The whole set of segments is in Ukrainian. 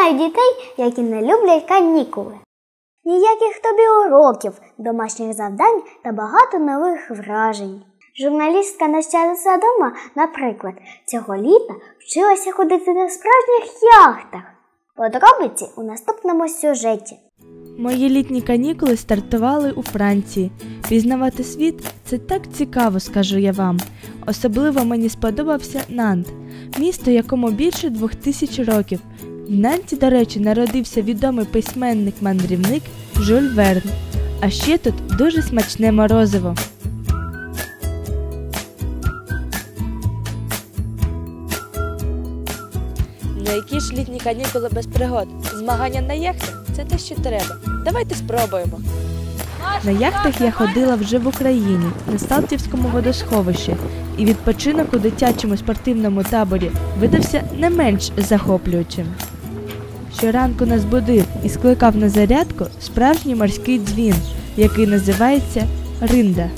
знаю дітей, які не люблять канікули. Ніяких тобі уроків, домашніх завдань та багато нових вражень. Журналістка Настя Садома, наприклад, цього літа вчилася ходити на справжніх яхтах. Подробиці у наступному сюжеті. Мої літні канікули стартували у Франції. Пізнавати світ це так цікаво, скажу я вам. Особливо мені сподобався Нант, місто, якому більше двох тисяч років. В Нанті, до речі, народився відомий письменник-мандрівник Жюль Верн. А ще тут дуже смачне морозиво. Ну які ж літні канікули без пригод? Змагання на яхтах це те, що треба. Давайте спробуємо. На яхтах я ходила вже в Україні на Сталтівському водосховищі, і відпочинок у дитячому спортивному таборі видався не менш захоплюючим. Щоранку нас будив і скликав на зарядку справжній морський дзвін, який називається ринда.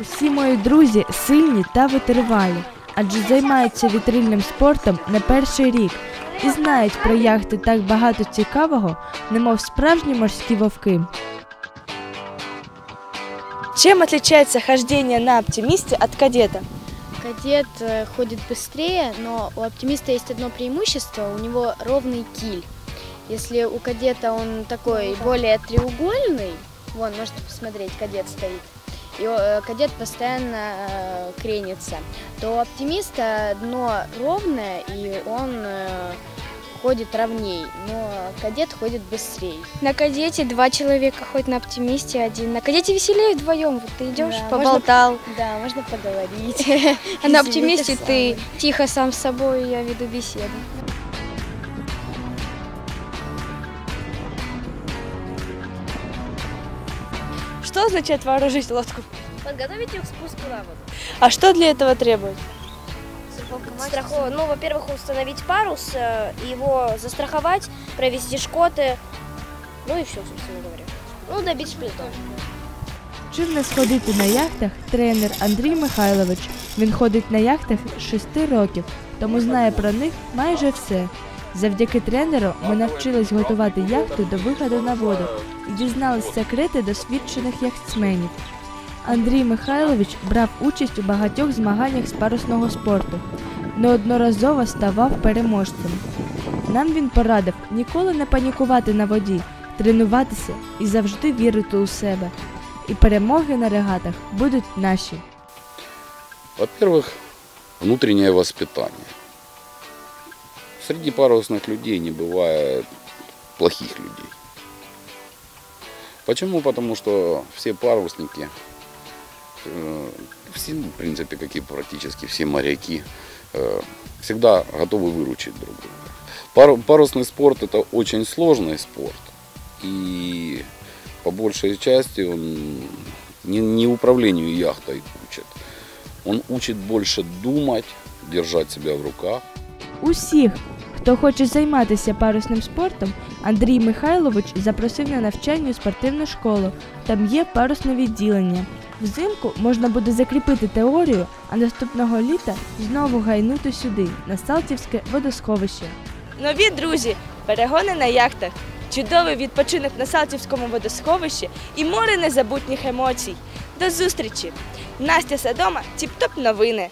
Усі мої друзі сильні та витривалі, адже займаються вітрильним спортом не перший рік і знають про яхти так багато цікавого, немов справжні морські вовки. Чем отличается хождение на оптимисте от кадета? Кадет э, ходит быстрее, но у оптимиста есть одно преимущество, у него ровный киль. Если у кадета он такой более треугольный, вон, можете посмотреть, кадет стоит, и э, кадет постоянно э, кренится, то у оптимиста дно ровное, и он э, ходит ровней, но кадет ходит быстрее. На кадете два человека ходят, на оптимисте один. На кадете веселее вдвоем. Вот ты идешь, Да, поболтал. Да, можно поговорить. А на оптимисте ты тихо сам с собой, я веду беседу. Что означает вооружить лодку? Подготовить ее к спуску на воду. А что для этого требует? Страхо- Ну, во-первых, установить парус, э, его застраховать, провести шкоты, ну и все, собственно говоря. Ну, добить шпильтов. Вчив нас ходити на яхтах тренер Андрій Михайлович. Він ходить на яхтах з 6 років, тому знає про них майже все. Завдяки тренеру ми навчились готувати яхту до виходу на воду і дізнались секрети досвідчених яхтсменів. Андрій Михайлович брав участь у багатьох змаганнях з парусного спорту, неодноразово ставав переможцем. Нам він порадив ніколи не панікувати на воді, тренуватися і завжди вірити у себе. І перемоги на регатах будуть наші. Во-первых, внутреннее воспитание. Среди парусных людей не бывает плохих людей. Почему? Потому что все парусники, э, все, в принципе, как и практически все моряки, э, всегда готовы выручить друг друга. Пару- Парусный спорт это очень сложный спорт. И по большей части он не, не управлению яхтой учит. Он учит больше думать, держать себя в руках. Усіх, хто хоче займатися парусним спортом, Андрій Михайлович запросив на навчання у спортивну школу. Там є парусне відділення. Взимку можна буде закріпити теорію, а наступного літа знову гайнути сюди, на Салтівське водосховище. Нові друзі, перегони на яхтах, чудовий відпочинок на Салтівському водосховищі і море незабутніх емоцій. До зустрічі! Настя Садома, Тіп-Топ новини.